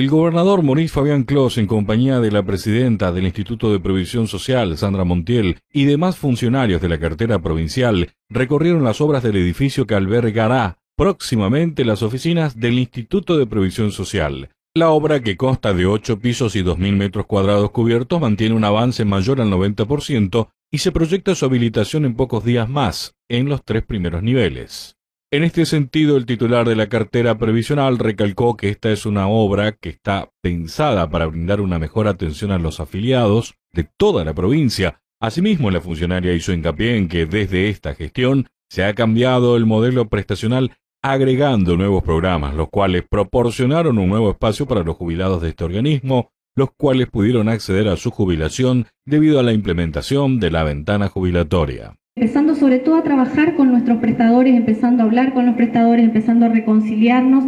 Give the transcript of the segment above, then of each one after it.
El gobernador Maurice Fabián Clos, en compañía de la presidenta del Instituto de Previsión Social, Sandra Montiel, y demás funcionarios de la cartera provincial, recorrieron las obras del edificio que albergará próximamente las oficinas del Instituto de Previsión Social. La obra, que consta de ocho pisos y 2.000 metros cuadrados cubiertos, mantiene un avance mayor al 90% y se proyecta su habilitación en pocos días más, en los tres primeros niveles. En este sentido, el titular de la cartera previsional recalcó que esta es una obra que está pensada para brindar una mejor atención a los afiliados de toda la provincia. Asimismo, la funcionaria hizo hincapié en que desde esta gestión se ha cambiado el modelo prestacional agregando nuevos programas, los cuales proporcionaron un nuevo espacio para los jubilados de este organismo, los cuales pudieron acceder a su jubilación debido a la implementación de la ventana jubilatoria empezando sobre todo a trabajar con nuestros prestadores, empezando a hablar con los prestadores, empezando a reconciliarnos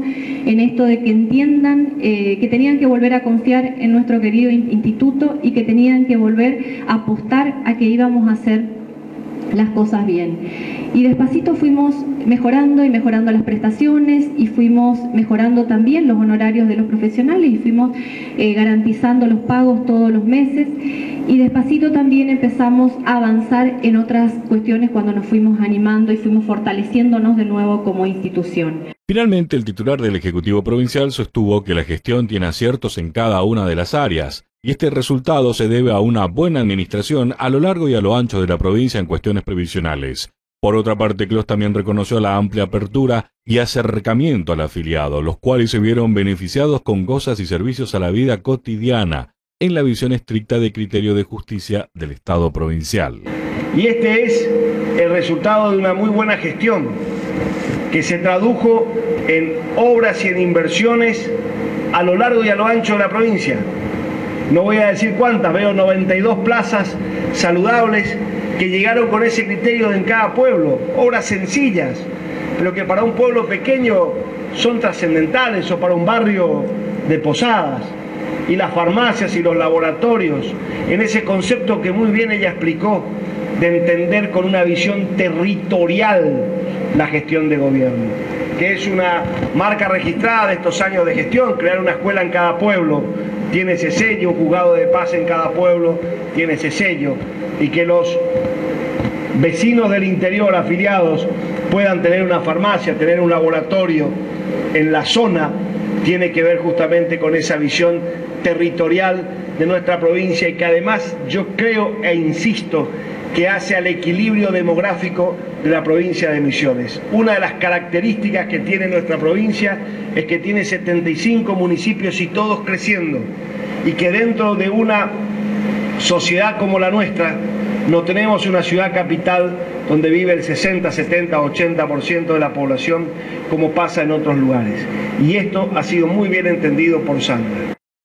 en esto de que entiendan eh, que tenían que volver a confiar en nuestro querido instituto y que tenían que volver a apostar a que íbamos a hacer las cosas bien. Y despacito fuimos mejorando y mejorando las prestaciones y fuimos mejorando también los honorarios de los profesionales y fuimos eh, garantizando los pagos todos los meses y despacito también empezamos a avanzar en otras cuestiones cuando nos fuimos animando y fuimos fortaleciéndonos de nuevo como institución. Finalmente, el titular del Ejecutivo Provincial sostuvo que la gestión tiene aciertos en cada una de las áreas, y este resultado se debe a una buena administración a lo largo y a lo ancho de la provincia en cuestiones previsionales. Por otra parte, Clos también reconoció la amplia apertura y acercamiento al afiliado, los cuales se vieron beneficiados con cosas y servicios a la vida cotidiana, en la visión estricta de criterio de justicia del Estado provincial. Y este es el resultado de una muy buena gestión que se tradujo en obras y en inversiones a lo largo y a lo ancho de la provincia. No voy a decir cuántas, veo 92 plazas saludables que llegaron con ese criterio en cada pueblo, obras sencillas, pero que para un pueblo pequeño son trascendentales o para un barrio de posadas. Y las farmacias y los laboratorios, en ese concepto que muy bien ella explicó, de entender con una visión territorial la gestión de gobierno, que es una marca registrada de estos años de gestión, crear una escuela en cada pueblo, tiene ese sello, un juzgado de paz en cada pueblo tiene ese sello, y que los vecinos del interior afiliados puedan tener una farmacia, tener un laboratorio en la zona, tiene que ver justamente con esa visión territorial de nuestra provincia y que además yo creo e insisto que hace al equilibrio demográfico de la provincia de Misiones. Una de las características que tiene nuestra provincia es que tiene 75 municipios y todos creciendo y que dentro de una sociedad como la nuestra no tenemos una ciudad capital donde vive el 60, 70, 80% de la población como pasa en otros lugares. Y esto ha sido muy bien entendido por Sandra.